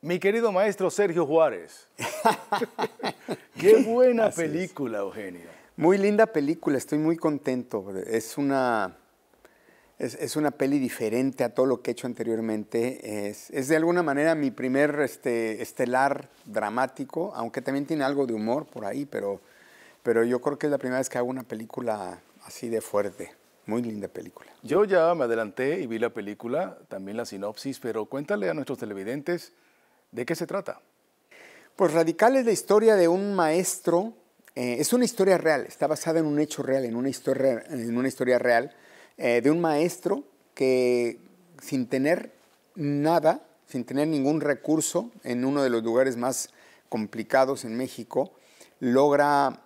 Mi querido maestro Sergio Juárez. Qué buena película, Eugenio. Muy linda película, estoy muy contento. Es una, es, una peli diferente a todo lo que he hecho anteriormente. Es, de alguna manera mi primer este, estelar dramático, aunque también tiene algo de humor por ahí, pero, pero yo creo que es la primera vez que hago una película así de fuerte. Muy linda película. Yo ya me adelanté y vi la película, también la sinopsis, pero cuéntale a nuestros televidentes de qué se trata. Pues Radical es la historia de un maestro, eh, es una historia real, está basada en un hecho real, en una historia, en una historia real, eh, de un maestro que sin tener nada, sin tener ningún recurso, en uno de los lugares más complicados en México, logra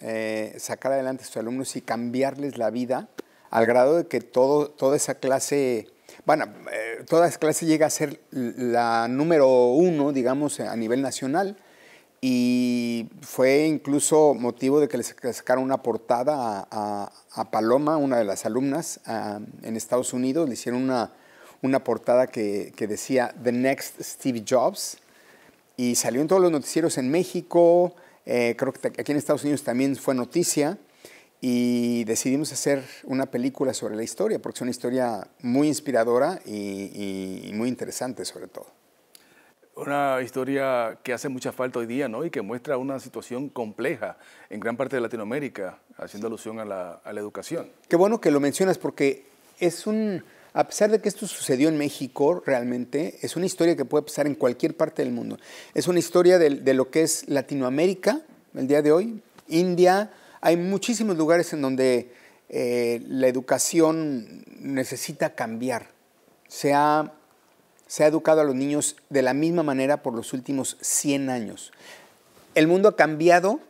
eh, sacar adelante a sus alumnos y cambiarles la vida al grado de que todo, toda esa clase, bueno, eh, toda clase llega a ser la número uno, digamos, a nivel nacional. Y fue incluso motivo de que le sacaron una portada a, Paloma, una de las alumnas en Estados Unidos, le hicieron una, una portada que, que, decía The Next Steve Jobs y salió en todos los noticieros en México, eh, creo que aquí en Estados Unidos también fue noticia y decidimos hacer una película sobre la historia, porque es una historia muy inspiradora y, muy interesante sobre todo. Una historia que hace mucha falta hoy día, ¿no? Y que muestra una situación compleja en gran parte de Latinoamérica, haciendo alusión a la, a la educación. Qué bueno que lo mencionas, porque es un, a pesar de que esto sucedió en México, realmente es una historia que puede pasar en cualquier parte del mundo. Es una historia de, de lo que es Latinoamérica el día de hoy, India, hay muchísimos lugares en donde eh, la educación necesita cambiar. Se ha, se ha educado a los niños de la misma manera por los últimos 100 años. El mundo ha cambiado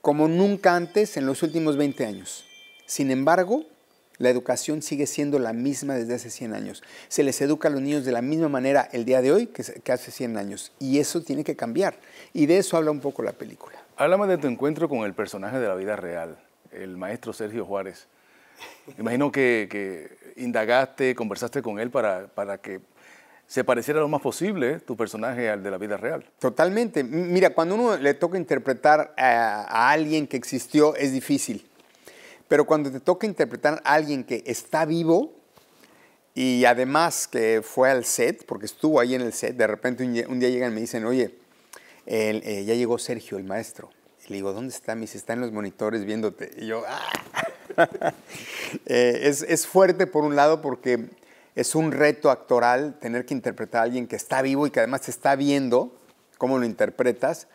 como nunca antes en los últimos 20 años. Sin embargo, la educación sigue siendo la misma desde hace 100 años. Se les educa a los niños de la misma manera el día de hoy que, hace 100 años. Y eso tiene que cambiar. Y de eso habla un poco la película. Háblame de tu encuentro con el personaje de la vida real, el maestro Sergio Juárez. Imagino que, indagaste, conversaste con él para, para que se pareciera lo más posible tu personaje al de la vida real. Totalmente. Mira, cuando uno le toca interpretar a, alguien que existió es difícil, pero cuando te toca interpretar a alguien que está vivo y además que fue al set, porque estuvo ahí en el set, de repente un día, llegan y me dicen, oye, eh, ya llegó Sergio, el maestro. Y le digo, ¿dónde está? Me está en los monitores viéndote. Y yo, ¡ah! Eh, es, es, fuerte por un lado porque es un reto actoral tener que interpretar a alguien que está vivo y que además te está viendo cómo lo interpretas.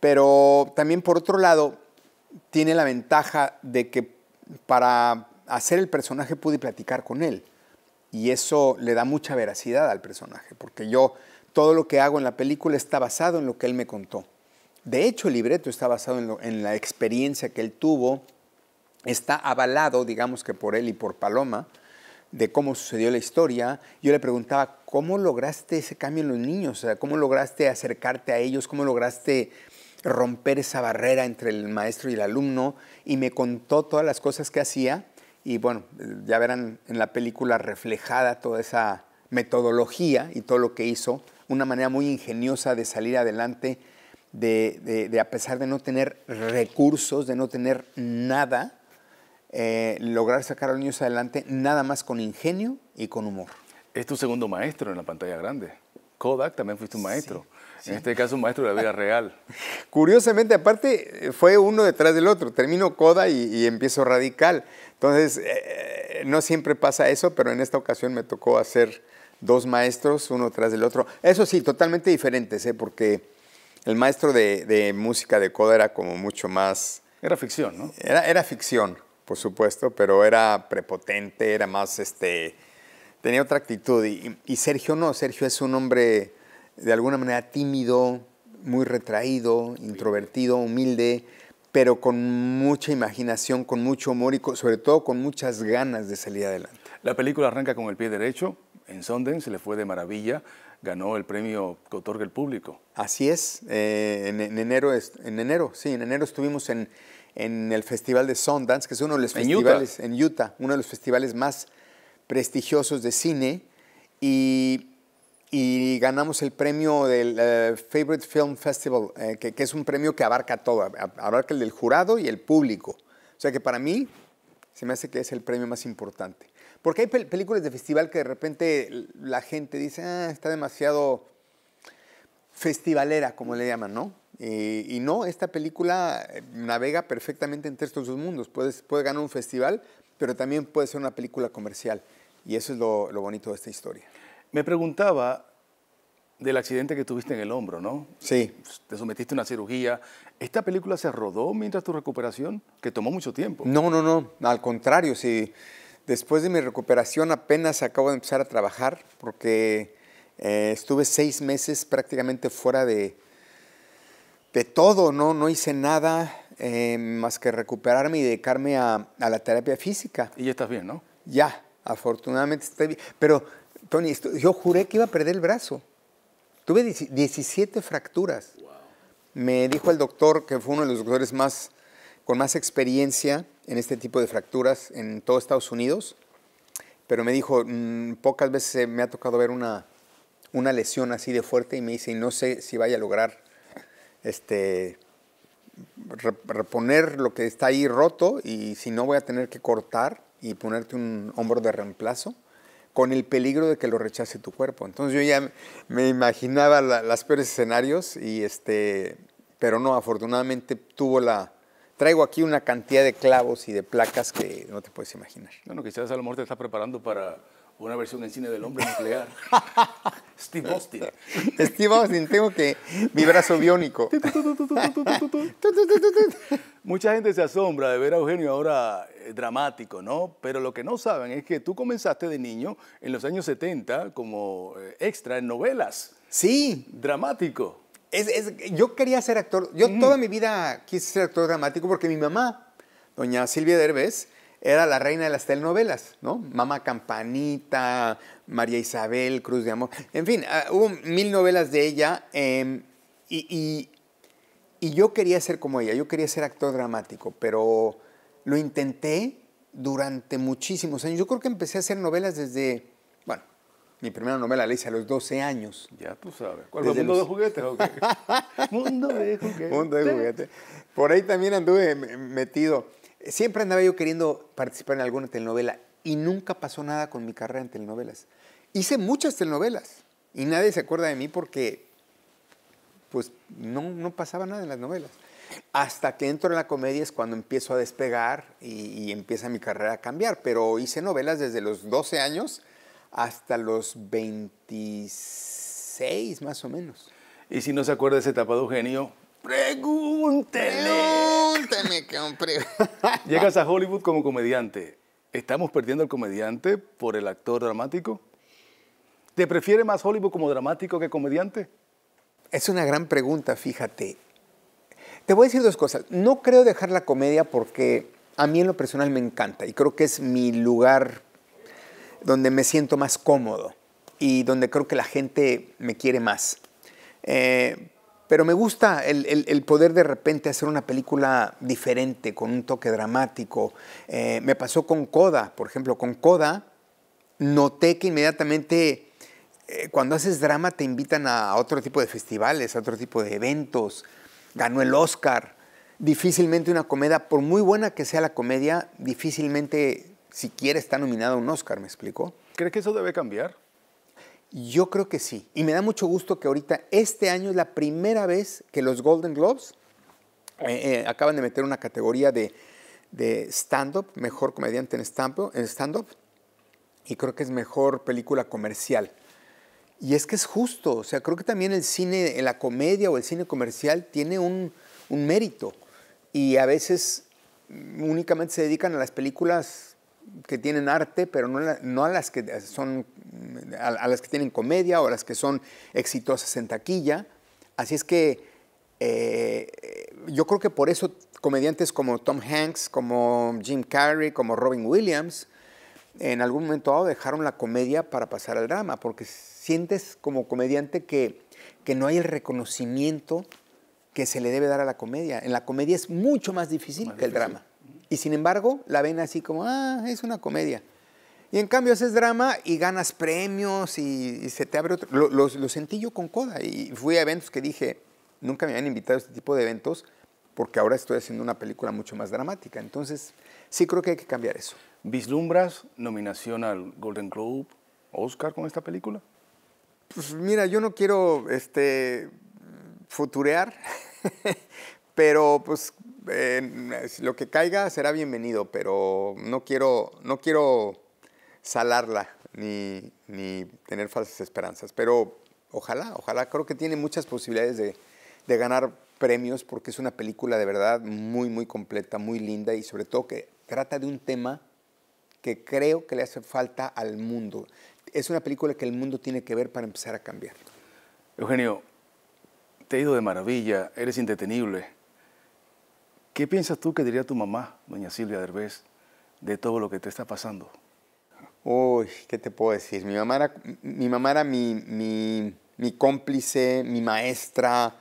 Pero también por otro lado, tiene la ventaja de que para hacer el personaje pude platicar con él. Y eso le da mucha veracidad al personaje, porque yo todo lo que hago en la película está basado en lo que él me contó. De hecho, el libreto está basado en, la experiencia que él tuvo, está avalado, digamos que por él y por Paloma, de cómo sucedió la historia. Yo le preguntaba, ¿cómo lograste ese cambio en los niños? O sea, ¿Cómo lograste acercarte a ellos? ¿Cómo lograste romper esa barrera entre el maestro y el alumno? Y me contó todas las cosas que hacía. Y bueno, ya verán en la película reflejada toda esa metodología y todo lo que hizo una manera muy ingeniosa de salir adelante, de, a pesar de no tener recursos, de no tener nada, eh, lograr sacar a los niños adelante nada más con ingenio y con humor. Es tu segundo maestro en la pantalla grande. Kodak también fuiste un maestro. En este caso, un maestro de la vida real. Curiosamente, aparte, fue uno detrás del otro. Termino Kodak y, empiezo Radical. Entonces, eh, no siempre pasa eso, pero en esta ocasión me tocó hacer dos maestros, uno tras del otro. Eso sí, totalmente diferentes, ¿eh? porque el maestro de, música de Coda era como mucho más... Era ficción, ¿no? Era, era ficción, por supuesto, pero era prepotente, era más, este, tenía otra actitud. Y, y, Sergio no, Sergio es un hombre de alguna manera tímido, muy retraído, introvertido, humilde, pero con mucha imaginación, con mucho humor y sobre todo con muchas ganas de salir adelante. La película arranca con el pie derecho, en Sundance le fue de maravilla, ganó el premio que otorga el público. Así es, eh, en, enero, en enero, sí, en enero estuvimos en, el Festival de Sundance, que es uno de los festivales en Utah, uno de los festivales más prestigiosos de cine, y, y ganamos el premio del eh, Favorite Film Festival, eh, que, que es un premio que abarca todo, abarca el del jurado y el público. O sea que para mí se me hace que es el premio más importante. Porque hay pel- películas de festival que de repente la gente dice, ah, está demasiado festivalera, como le llaman, ¿no? Y, y no, esta película eh, navega perfectamente entre estos dos mundos. Puedes, puede ganar un festival, pero también puede ser una película comercial. Y eso es lo, lo bonito de esta historia. Me preguntaba del accidente que tuviste en el hombro, ¿no? Sí. Te sometiste a una cirugía. ¿Esta película se rodó mientras tu recuperación? Que tomó mucho tiempo. No, no, no. Al contrario, sí. Después de mi recuperación apenas acabo de empezar a trabajar porque eh, estuve seis meses prácticamente fuera de, de todo, ¿no? No hice nada eh, más que recuperarme y dedicarme a, a la terapia física. Y ya estás bien, ¿no? Ya, afortunadamente estoy bien. Pero, Tony, esto- yo juré que iba a perder el brazo. Tuve 10 17 fracturas. Me dijo el doctor, que fue uno de los doctores más, con más experiencia en este tipo de fracturas en todo Estados Unidos, pero me dijo, "Mm, pocas veces me ha tocado ver una, una lesión así de fuerte y me dice, no sé si vaya a lograr este, re- reponer lo que está ahí roto y si no voy a tener que cortar y ponerte un hombro de reemplazo con el peligro de que lo rechace tu cuerpo. Entonces yo ya me imaginaba la- las peores escenarios y este, pero no, afortunadamente tuvo la, traigo aquí una cantidad de clavos y de placas que no te puedes imaginar. Bueno, quizás a lo mejor te estás preparando para una versión en cine del hombre nuclear. Steve Austin. Steve Austin, tengo que, mi brazo biónico. Mucha gente se asombra de ver a Eugenio ahora eh, dramático, ¿no? Pero lo que no saben es que tú comenzaste de niño en los años 70 como eh, extra en novelas. Sí, Dramático. Es- es- yo quería ser actor. Yo toda mi vida quise ser actor dramático porque mi mamá, doña Silvia Derbez, era la reina de las telenovelas, ¿no? Mamá Campanita, María Isabel, Cruz de Amor. En fin, ah, hubo mil novelas de ella em, y, y- y yo quería ser como ella. Yo quería ser actor dramático, pero lo intenté durante muchísimos años. Yo creo que empecé a hacer novelas desde, mi primera novela la hice a los 12 años. Ya tú sabes. ¿Cuál fue Mundo los- de Juguetes? o qué? Mundo de Juguetes. Mundo de juguete. Por ahí también anduve metido. Siempre andaba yo queriendo participar en alguna telenovela y nunca pasó nada con mi carrera en telenovelas. Hice muchas telenovelas y nadie se acuerda de mí porque pues no, no pasaba nada en las novelas. Hasta que entro en la comedia es cuando empiezo a despegar y, y empieza mi carrera a cambiar. Pero hice novelas desde los 12 años hasta los 26 más o menos. Y si no se acuerda de esa etapa de Eugenio, pregúntele. Pregúntame, compré. Llegas a Hollywood como comediante. ¿Estamos perdiendo al comediante por el actor dramático? ¿Te prefiere más Hollywood como dramático que comediante? Es una gran pregunta, fíjate. Te voy a decir dos cosas. No creo dejar la comedia porque a mí en lo personal me encanta y creo que es mi lugar donde me siento más cómodo y donde creo que la gente me quiere más. Eh, pero me gusta el, el- poder de repente hacer una película diferente, con un toque dramático. Eh, me pasó con Coda, por ejemplo, con Coda noté que inmediatamente eh, cuando haces drama te invitan a otro tipo de festivales, a otro tipo de eventos. Ganó el Oscar. Difícilmente una comedia, por muy buena que sea la comedia, difícilmente siquiera está nominada a un Oscar, ¿me explico? ¿Crees que eso debe cambiar? Yo creo que sí. Y me da mucho gusto que ahorita, este año es la primera vez que los Golden Globes eh, eh, acaban de meter una categoría de, de stand-up, mejor comediante en stand-up, y creo que es mejor película comercial. Y es que es justo, o sea, creo que también el cine, la comedia o el cine comercial tiene un, un mérito. Y a veces mm, únicamente se dedican a las películas que tienen arte, pero no, la- no a las que son a, a las que tienen comedia o a las que son exitosas en taquilla. Así es que eh, yo creo que por eso comediantes como Tom Hanks, como Jim Carrey, como Robin Williams, en algún momento dado dejaron la comedia para pasar al drama, porque sientes como comediante que, que no hay el reconocimiento que se le debe dar a la comedia. En la comedia es mucho más difícil Más que el difícil. drama. Y sin embargo, la ven así como, ah, es una comedia. Y en cambio haces drama y ganas premios y, se te abre otro. Lo, lo, sentí yo con Coda y fui a eventos que dije, nunca me habían invitado a este tipo de eventos porque ahora estoy haciendo una película mucho más dramática. Entonces, sí creo que hay que cambiar eso. ¿Vislumbras nominación al Golden Globe, Oscar con esta película? Pues mira, yo no quiero este, futurear, pero pues lo que caiga será bienvenido, pero no quiero, no quiero salarla ni, ni tener falsas esperanzas. Pero ojalá, ojalá, creo que tiene muchas posibilidades de, de ganar premios porque es una película de verdad muy, muy completa, muy linda y sobre todo que trata de un tema que creo que le hace falta al mundo. Es una película que el mundo tiene que ver para empezar a cambiar. Eugenio, te he ido de maravilla, eres indetenible. ¿Qué piensas tú que diría tu mamá, doña Silvia Derbez, de todo lo que te está pasando? Uy, ¿qué te puedo decir? Mi mamá era mi, mamá era mi, mi, mi cómplice, mi maestra,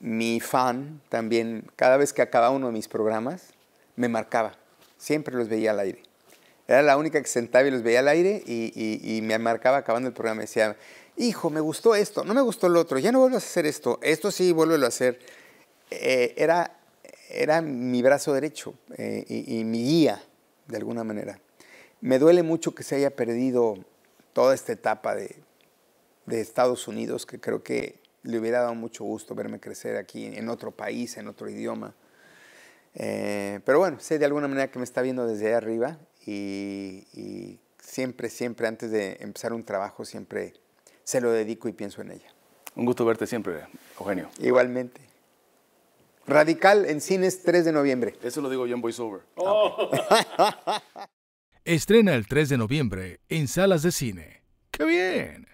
mi fan también, cada vez que acababa uno de mis programas, me marcaba. Siempre los veía al aire. Era la única que sentaba y los veía al aire y, me marcaba acabando el programa. Me decía, hijo, me gustó esto, no me gustó el otro, ya no vuelvas a hacer esto, esto sí, vuelvo a hacer. Eh, era, era mi brazo derecho eh, y, mi guía, de alguna manera. Me duele mucho que se haya perdido toda esta etapa de, de Estados Unidos, que creo que le hubiera dado mucho gusto verme crecer aquí en otro país, en otro idioma. Eh, pero bueno, sé de alguna manera que me está viendo desde ahí arriba y, siempre, siempre antes de empezar un trabajo, siempre se lo dedico y pienso en ella. Un gusto verte siempre, Eugenio. Igualmente. Radical en cines 3 de noviembre. Eso lo digo yo en VoiceOver. Oh. Estrena el 3 de noviembre en salas de cine. ¡Qué bien!